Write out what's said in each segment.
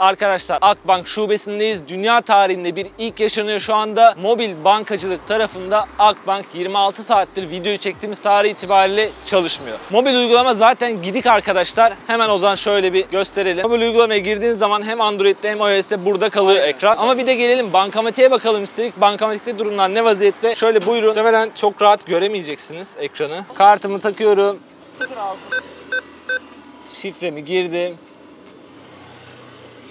Arkadaşlar Akbank şubesindeyiz. Dünya tarihinde bir ilk yaşanıyor şu anda. Mobil bankacılık tarafında Akbank 26 saattir videoyu çektiğimiz tarih itibariyle çalışmıyor. Mobil uygulama zaten gidik arkadaşlar. Hemen o zaman şöyle bir gösterelim. Mobil uygulamaya girdiğiniz zaman hem Android'de hem iOS'te burada kalıyor ekran. Ama bir de gelelim bankamatiğe bakalım istedik. Bankamatikte durumlar ne vaziyette? Şöyle buyurun. Muhtemelen çok rahat göremeyeceksiniz ekranı. Kartımı takıyorum. 06. Şifremi girdim.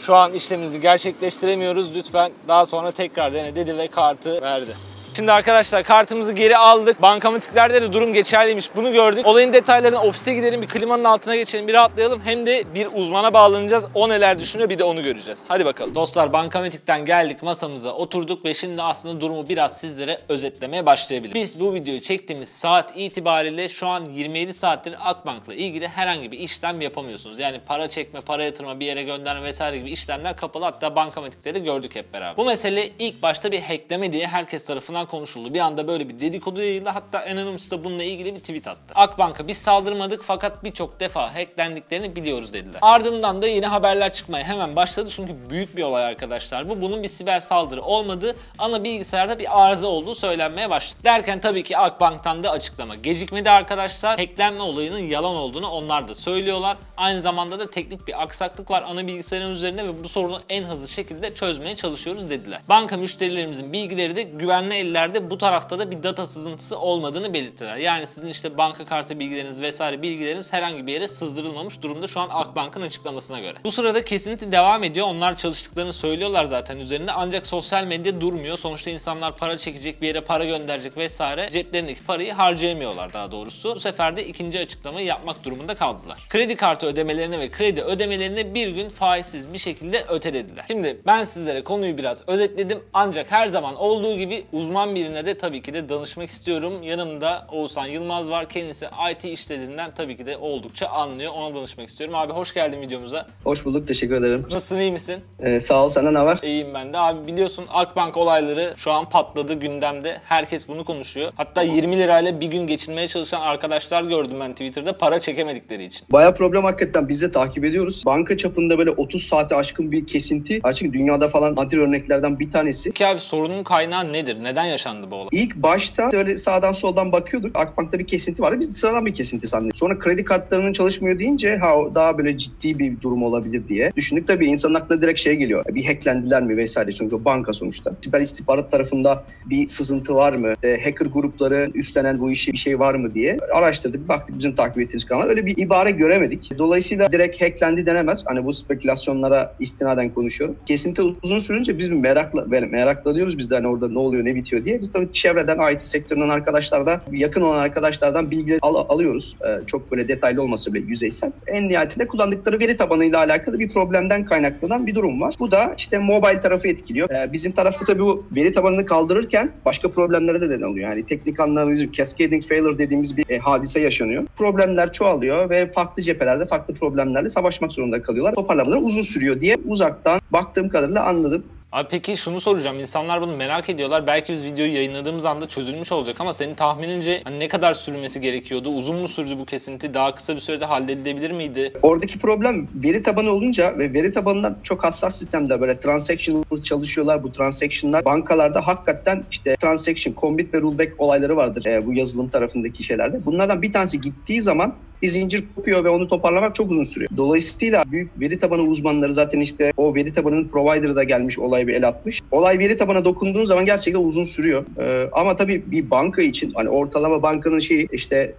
Şu an işlemimizi gerçekleştiremiyoruz. Lütfen daha sonra tekrar dene dedi ve kartı verdi. Şimdi arkadaşlar kartımızı geri aldık. Bankamatiklerde de durum geçerliymiş. Bunu gördük. Olayın detaylarına ofise gidelim. Bir klimanın altına geçelim. Bir rahatlayalım. Hem de bir uzmana bağlanacağız. O neler düşünüyor bir de onu göreceğiz. Hadi bakalım. Dostlar bankamatikten geldik masamıza oturduk ve şimdi aslında durumu biraz sizlere özetlemeye başlayabiliriz. Biz bu videoyu çektiğimiz saat itibariyle şu an 27 saattir Akbank'la ilgili herhangi bir işlem yapamıyorsunuz. Yani para çekme, para yatırma, bir yere gönderme vesaire gibi işlemler kapalı. Hatta bankamatikte de gördük hep beraber. Bu mesele ilk başta bir hackleme diye herkes tarafından konuşuldu. Bir anda böyle bir dedikodu yayıldı. Hatta Anonymous da bununla ilgili bir tweet attı. Akbank'a biz saldırmadık fakat birçok defa hacklendiklerini biliyoruz dediler. Ardından da yine haberler çıkmaya hemen başladı. Çünkü büyük bir olay arkadaşlar bu. Bunun bir siber saldırı olmadığı, ana bilgisayarda bir arıza olduğu söylenmeye başladı. Derken tabii ki Akbank'tan da açıklama gecikmedi arkadaşlar. Hacklenme olayının yalan olduğunu onlar da söylüyorlar. Aynı zamanda da teknik bir aksaklık var ana bilgisayarın üzerinde ve bu sorunu en hızlı şekilde çözmeye çalışıyoruz dediler. Banka müşterilerimizin bilgileri de güvenli ellerde bu tarafta da bir data sızıntısı olmadığını belirttiler. Yani sizin işte banka kartı bilgileriniz vesaire bilgileriniz herhangi bir yere sızdırılmamış durumda şu an Akbank'ın açıklamasına göre. Bu sırada kesinti devam ediyor. Onlar çalıştıklarını söylüyorlar zaten üzerinde ancak sosyal medya durmuyor. Sonuçta insanlar para çekecek bir yere para gönderecek vesaire ceplerindeki parayı harcayamıyorlar daha doğrusu. Bu sefer de ikinci açıklamayı yapmak durumunda kaldılar. Kredi kartı ödemelerini ve kredi ödemelerini bir gün faizsiz bir şekilde ötelediler. Şimdi ben sizlere konuyu biraz özetledim ancak her zaman olduğu gibi uzman birine de tabii ki de danışmak istiyorum. Yanımda Oğuzhan Yılmaz var. Kendisi IT işlerinden tabii ki de oldukça anlıyor. Ona danışmak istiyorum. Abi hoş geldin videomuza. Hoş bulduk, teşekkür ederim. Nasılsın iyi misin? Ee, sağ ol, senden ne var? İyiyim ben de. Abi biliyorsun Akbank olayları şu an patladı gündemde. Herkes bunu konuşuyor. Hatta 20 lirayla bir gün geçinmeye çalışan arkadaşlar gördüm ben Twitter'da para çekemedikleri için. Baya problem hakikaten biz de takip ediyoruz. Banka çapında böyle 30 saate aşkın bir kesinti. Açık dünyada falan nadir örneklerden bir tanesi. Peki abi sorunun kaynağı nedir? Neden yaşandı bu olay? İlk başta öyle sağdan soldan bakıyorduk. Akbank'ta bir kesinti vardı. Biz sıradan bir kesinti zannediyorduk. Sonra kredi kartlarının çalışmıyor deyince ha daha böyle ciddi bir durum olabilir diye düşündük. Tabii insanın aklına direkt şey geliyor. Bir hacklendiler mi vesaire çünkü banka sonuçta. Siber istihbarat tarafında bir sızıntı var mı? E, hacker grupları üstlenen bu işi bir şey var mı diye araştırdık. Baktık bizim takip ettiğimiz kanallar. Öyle bir ibare göremedik. Dolayısıyla direkt hacklendi denemez. Hani bu spekülasyonlara istinaden konuşuyorum. Kesinti uzun sürünce biz merakla, böyle merakla diyoruz biz de hani orada ne oluyor ne bitiyor diye. Biz tabii çevreden IT sektöründen arkadaşlardan yakın olan arkadaşlardan bilgi al- alıyoruz. Ee, çok böyle detaylı olmasa bile yüzeysel. En nihayetinde kullandıkları veri tabanıyla alakalı bir problemden kaynaklanan bir durum var. Bu da işte mobile tarafı etkiliyor. Ee, bizim tarafta tabii bu veri tabanını kaldırırken başka problemlere de neden oluyor. Yani teknik anlamda cascading failure dediğimiz bir e, hadise yaşanıyor. Problemler çoğalıyor ve farklı cephelerde farklı problemlerle savaşmak zorunda kalıyorlar. Toparlamaları uzun sürüyor diye uzaktan baktığım kadarıyla anladım. Abi peki şunu soracağım. İnsanlar bunu merak ediyorlar. Belki biz videoyu yayınladığımız anda çözülmüş olacak ama senin tahminince hani ne kadar sürmesi gerekiyordu? Uzun mu sürdü bu kesinti? Daha kısa bir sürede halledilebilir miydi? Oradaki problem veri tabanı olunca ve veri tabanından çok hassas sistemde böyle transaction çalışıyorlar. Bu transaction'lar bankalarda hakikaten işte transaction, commit ve rollback olayları vardır e, bu yazılım tarafındaki şeylerde. Bunlardan bir tanesi gittiği zaman bir zincir kopuyor ve onu toparlamak çok uzun sürüyor. Dolayısıyla büyük veri tabanı uzmanları zaten işte o veri tabanının provider'ı da gelmiş olay bir el atmış. Olay veri tabana dokunduğun zaman gerçekten uzun sürüyor. Ee, ama tabii bir banka için hani ortalama bankanın şeyi işte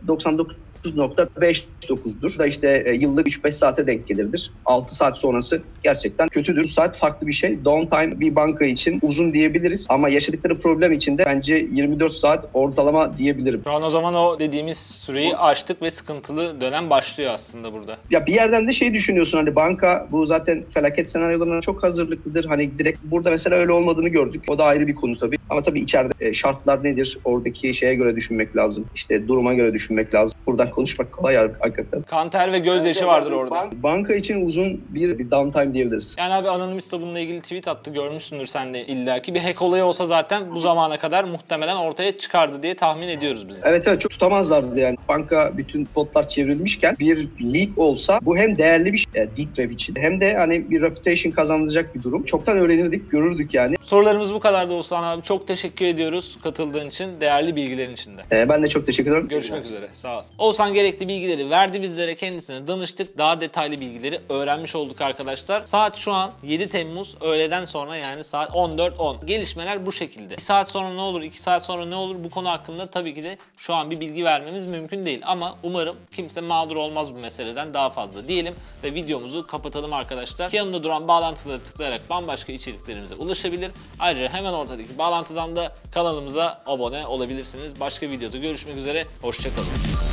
99.59'dur. Da işte e, yıllık 3-5 saate denk gelirdir. 6 saat sonrası gerçekten kötüdür. 3 saat farklı bir şey. Downtime bir banka için uzun diyebiliriz. Ama yaşadıkları problem için de bence 24 saat ortalama diyebilirim. Şu an o zaman o dediğimiz süreyi aştık ve sıkıntılı dönem başlıyor aslında burada. Ya bir yerden de şey düşünüyorsun hani banka bu zaten felaket senaryolarına çok hazırlıklıdır. Hani direkt burada mesela öyle olmadığını gördük. O da ayrı bir konu tabii. Ama tabii içeride e, şartlar nedir? Oradaki şeye göre düşünmek lazım. İşte duruma göre düşünmek lazım. Buradan konuşmak kolay hakikaten. Kan ter ve gözyaşı vardır orada. Bank- banka için uzun bir, bir downtime diyebiliriz. Yani abi Anonymous da bununla ilgili tweet attı görmüşsündür sen de illaki. Bir hack olayı olsa zaten bu zamana kadar muhtemelen ortaya çıkardı diye tahmin ediyoruz biz. Evet evet çok tutamazlardı yani. Banka bütün potlar çevrilmişken bir leak olsa bu hem değerli bir şey e, deep web için hem de hani bir reputation kazanılacak bir durum. Çoktan öğrenirdik, görürdük yani. Sorularımız bu kadar da Oğuzhan abi. Çok teşekkür ediyoruz katıldığın için, değerli bilgilerin için de. E, ben de çok teşekkür ederim. Görüşmek üzere. Sağ ol. Oğuzhan gerekli bilgileri verdi bizlere. Kendisine danıştık. Daha detaylı bilgileri öğrenmiş olduk arkadaşlar. Saat şu an 7 Temmuz öğleden sonra yani saat 14.10. Gelişmeler bu şekilde. 2 saat sonra ne olur, 2 saat sonra ne olur bu konu hakkında tabii ki de şu an bir bilgi vermemiz mümkün değil. Ama umarım kimse mağdur olmaz bu meseleden daha fazla diyelim ve videomuzu kapatalım arkadaşlar. Yanında duran bağlantıları tıklayarak bambaşka içeriklerimize ulaşabilir. Ayrıca hemen ortadaki bağlantıdan da kanalımıza abone olabilirsiniz. Başka videoda görüşmek üzere. Hoşçakalın.